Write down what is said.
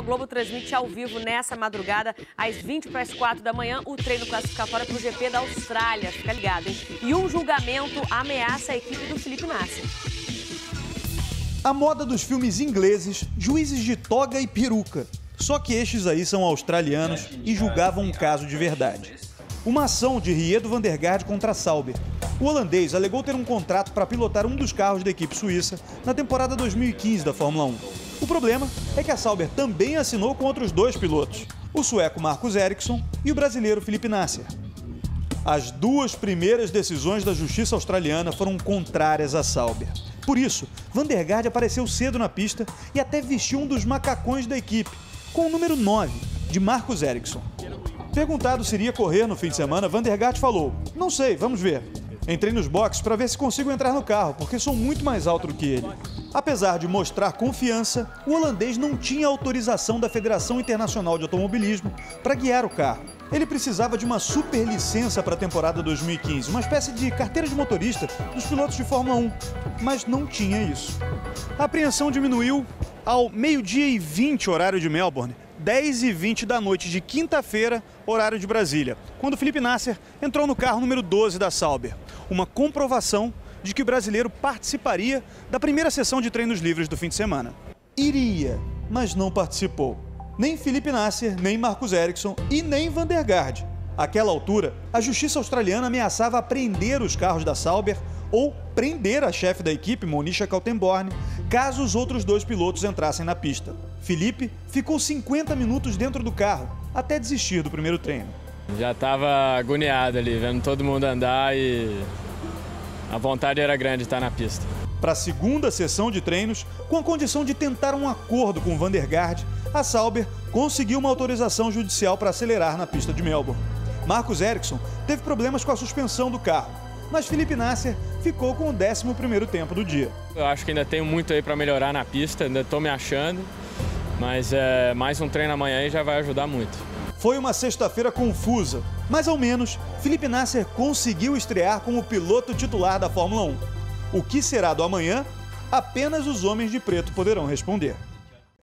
A Globo transmite ao vivo nessa madrugada, às 20 para as 4 da manhã, o treino classificatório para o GP da Austrália. Fica ligado, hein? E um julgamento ameaça a equipe do Felipe Nasser. A moda dos filmes ingleses, juízes de toga e peruca. Só que estes aí são australianos e julgavam um caso de verdade. Uma ação de Riedo van der Gaard contra Sauber. O holandês alegou ter um contrato para pilotar um dos carros da equipe suíça na temporada 2015 da Fórmula 1. O problema é que a Sauber também assinou com outros dois pilotos, o sueco Marcus Ericsson e o brasileiro Felipe Nasser. As duas primeiras decisões da justiça australiana foram contrárias à Sauber. Por isso, Van der Gaard apareceu cedo na pista e até vestiu um dos macacões da equipe, com o número 9, de Marcus Ericsson. Perguntado se iria correr no fim de semana, Van der Gaard falou: Não sei, vamos ver. Entrei nos boxes para ver se consigo entrar no carro, porque sou muito mais alto do que ele. Apesar de mostrar confiança, o holandês não tinha autorização da Federação Internacional de Automobilismo para guiar o carro. Ele precisava de uma superlicença para a temporada 2015, uma espécie de carteira de motorista dos pilotos de Fórmula 1, mas não tinha isso. A apreensão diminuiu ao meio-dia e 20 horário de Melbourne, 10 e 20 da noite de quinta-feira, horário de Brasília, quando Felipe Nasser entrou no carro número 12 da Sauber. Uma comprovação de que o brasileiro participaria da primeira sessão de treinos livres do fim de semana. Iria, mas não participou. Nem Felipe Nasser, nem Marcus Ericsson e nem Van der Gaard. Àquela altura, a justiça australiana ameaçava apreender os carros da Sauber ou prender a chefe da equipe, Monisha Kaltenborn, caso os outros dois pilotos entrassem na pista. Felipe ficou 50 minutos dentro do carro, até desistir do primeiro treino. Já estava agoniado ali, vendo todo mundo andar e a vontade era grande de estar na pista. Para a segunda sessão de treinos, com a condição de tentar um acordo com Van der Gaard, a Sauber conseguiu uma autorização judicial para acelerar na pista de Melbourne. Marcos Ericsson teve problemas com a suspensão do carro, mas Felipe Nasser ficou com o 11º tempo do dia. Eu acho que ainda tenho muito aí para melhorar na pista, ainda estou me achando, mas é, mais um treino amanhã já vai ajudar muito. Foi uma sexta-feira confusa, mas ao menos Felipe Nasser conseguiu estrear como piloto titular da Fórmula 1. O que será do amanhã? Apenas os homens de preto poderão responder.